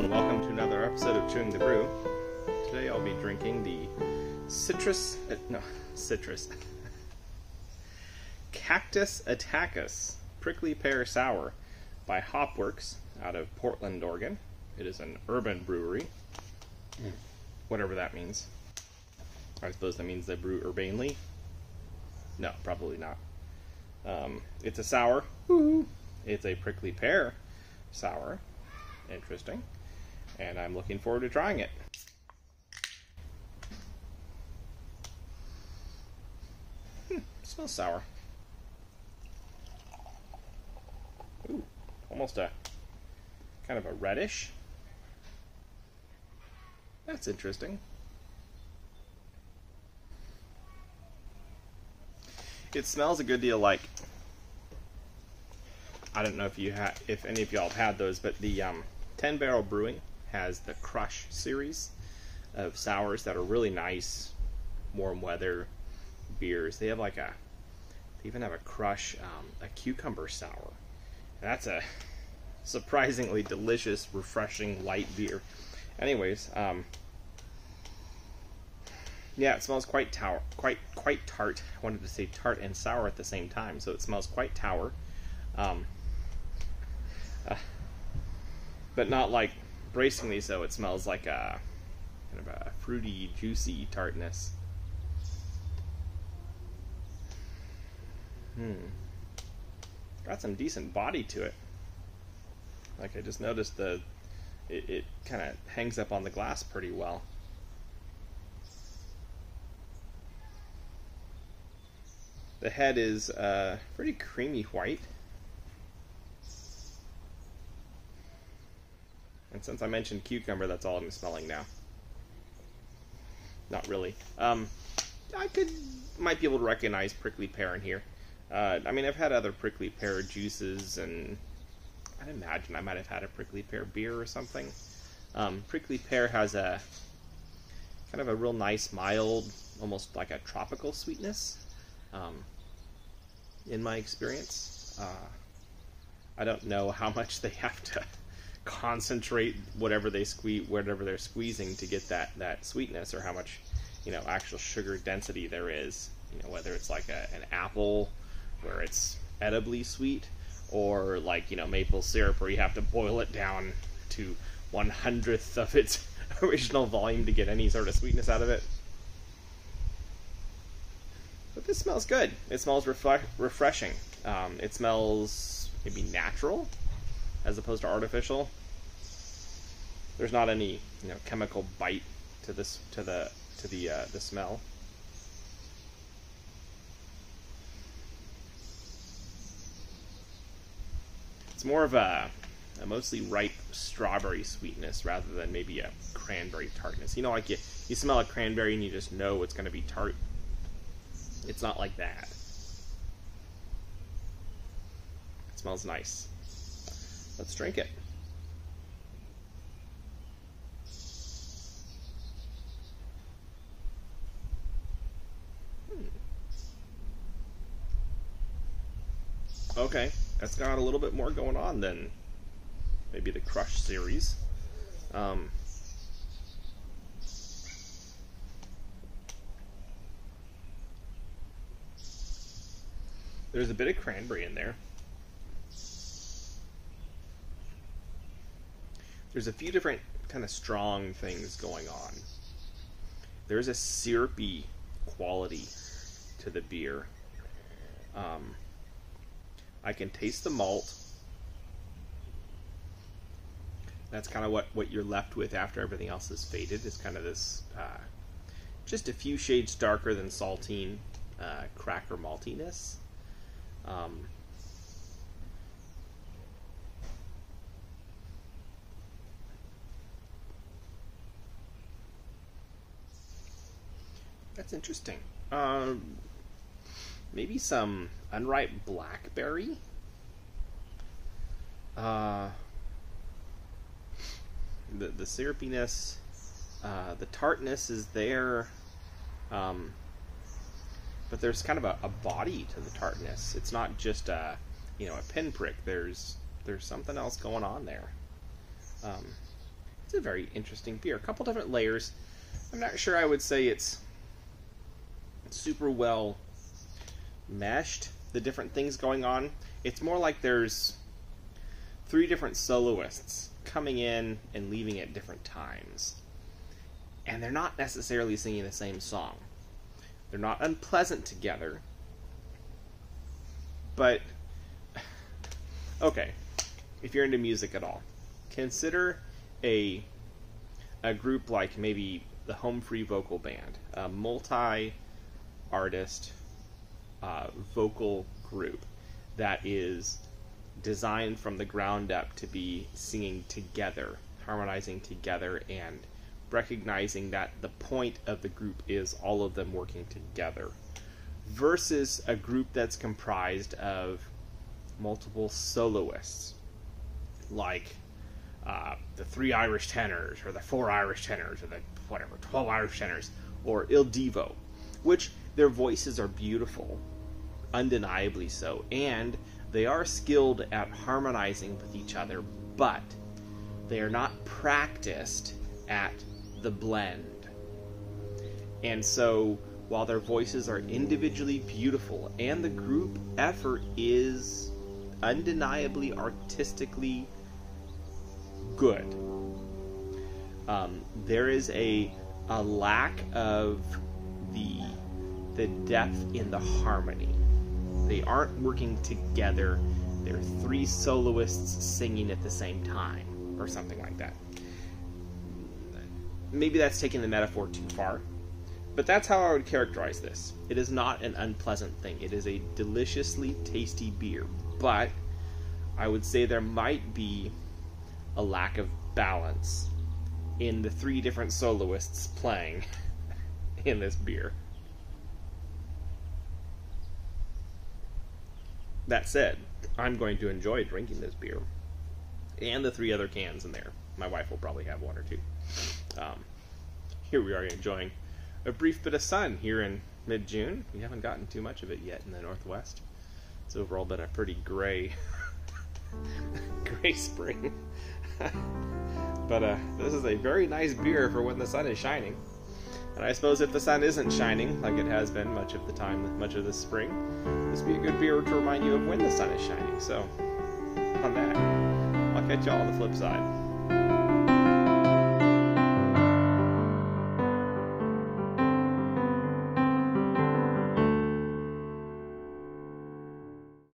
and welcome to another episode of Chewing the Brew. Today I'll be drinking the citrus, uh, no, citrus, Cactus Attackus Prickly Pear Sour by Hopworks out of Portland, Oregon. It is an urban brewery, whatever that means. I suppose that means they brew urbanely. No, probably not. Um, it's a sour. It's a prickly pear sour. Interesting. And I'm looking forward to trying it. Hmm, smells sour. Ooh, almost a kind of a reddish. That's interesting. It smells a good deal like I don't know if you ha- if any of y'all have had those, but the um, Ten Barrel Brewing has the Crush series of sours that are really nice, warm weather beers. They have like a they even have a Crush um, a cucumber sour. And that's a surprisingly delicious, refreshing light beer. Anyways, um, yeah, it smells quite tower, quite quite tart. I wanted to say tart and sour at the same time, so it smells quite tower. Um, uh, but not like bracingly so. It smells like a kind of a fruity, juicy tartness. Hmm. Got some decent body to it. Like I just noticed the it, it kind of hangs up on the glass pretty well. The head is uh, pretty creamy white. And since I mentioned cucumber, that's all I'm smelling now. Not really. Um, I could might be able to recognize prickly pear in here. Uh, I mean, I've had other prickly pear juices, and I'd imagine I might have had a prickly pear beer or something. Um, prickly pear has a kind of a real nice, mild, almost like a tropical sweetness. Um, in my experience, uh, I don't know how much they have to concentrate whatever they squeeze whatever they're squeezing to get that that sweetness or how much you know actual sugar density there is you know whether it's like a, an apple where it's edibly sweet or like you know maple syrup where you have to boil it down to one hundredth of its original volume to get any sort of sweetness out of it. But this smells good. It smells refre- refreshing. Um, it smells maybe natural as opposed to artificial. There's not any you know chemical bite to this to the to the uh, the smell. It's more of a, a mostly ripe strawberry sweetness rather than maybe a cranberry tartness. You know, like you, you smell a cranberry and you just know it's going to be tart. It's not like that. It smells nice. Let's drink it. Hmm. Okay, that's got a little bit more going on than maybe the Crush series. Um, there's a bit of cranberry in there. There's a few different kind of strong things going on. There's a syrupy quality to the beer. Um, I can taste the malt. That's kind of what, what you're left with after everything else is faded. It's kind of this, uh, just a few shades darker than saltine, uh, cracker maltiness. Um, That's interesting. Um, maybe some unripe blackberry. Uh, the the syrupiness, uh, the tartness is there, um, but there's kind of a, a body to the tartness. It's not just a you know a pinprick. There's there's something else going on there. Um, it's a very interesting beer. A couple different layers. I'm not sure I would say it's super well meshed, the different things going on. It's more like there's three different soloists coming in and leaving at different times. And they're not necessarily singing the same song. They're not unpleasant together. But, okay, if you're into music at all, consider a, a group like maybe the Home Free Vocal Band, a multi artist uh, vocal group that is designed from the ground up to be singing together, harmonizing together, and recognizing that the point of the group is all of them working together, versus a group that's comprised of multiple soloists, like uh, the three Irish tenors, or the four Irish tenors, or the whatever, 12 Irish tenors, or Il Divo, which their voices are beautiful, undeniably so, and they are skilled at harmonizing with each other, but they are not practiced at the blend. And so, while their voices are individually beautiful and the group effort is undeniably artistically good, um, there is a, a lack of the depth in the harmony. They aren't working together. They're three soloists singing at the same time, or something like that. Maybe that's taking the metaphor too far, but that's how I would characterize this. It is not an unpleasant thing. It is a deliciously tasty beer, but I would say there might be a lack of balance in the three different soloists playing in this beer. That said, I'm going to enjoy drinking this beer and the three other cans in there. My wife will probably have one or two. Um, here we are enjoying a brief bit of sun here in mid June. We haven't gotten too much of it yet in the Northwest. It's overall been a pretty gray, gray spring. but uh, this is a very nice beer for when the sun is shining. And I suppose if the sun isn't shining, like it has been much of the time, much of this spring, this would be a good beer to remind you of when the sun is shining. So, on that, I'll catch y'all on the flip side.